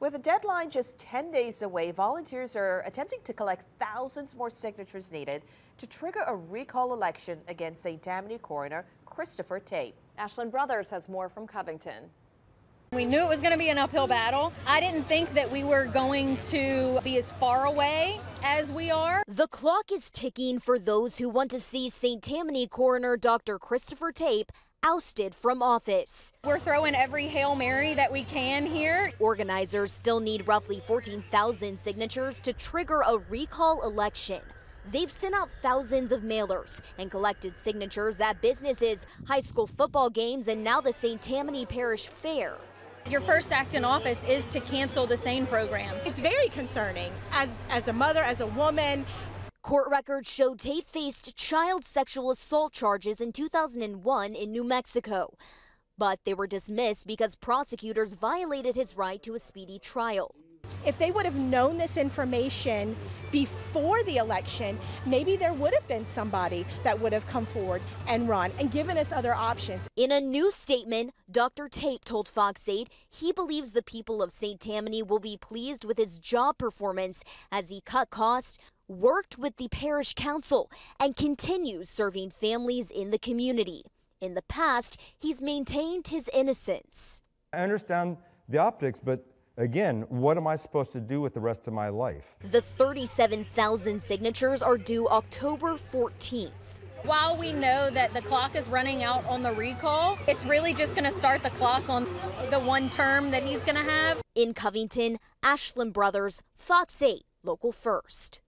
With a deadline just 10 days away, volunteers are attempting to collect thousands more signatures needed to trigger a recall election against St. Tammany coroner Christopher Tape. Ashlyn Brothers has more from Covington. We knew it was going to be an uphill battle. I didn't think that we were going to be as far away as we are. The clock is ticking for those who want to see St. Tammany coroner Dr. Christopher Tape ousted from office. We're throwing every Hail Mary that we can here. Organizers still need roughly 14,000 signatures to trigger a recall election. They've sent out thousands of mailers and collected signatures at businesses, high school football games, and now the St. Tammany Parish Fair. Your first act in office is to cancel the SANE program. It's very concerning as, as a mother, as a woman. Court records show Tape faced child sexual assault charges in 2001 in New Mexico. But they were dismissed because prosecutors violated his right to a speedy trial. If they would have known this information before the election, maybe there would have been somebody that would have come forward and run and given us other options. In a new statement, Dr. Tape told Fox 8 he believes the people of St. Tammany will be pleased with his job performance as he cut costs, worked with the parish council, and continues serving families in the community. In the past, he's maintained his innocence. I understand the optics, but Again, what am I supposed to do with the rest of my life? The 37,000 signatures are due October 14th. While we know that the clock is running out on the recall, it's really just going to start the clock on the one term that he's going to have. In Covington, Ashlyn Brothers, Fox 8, Local First.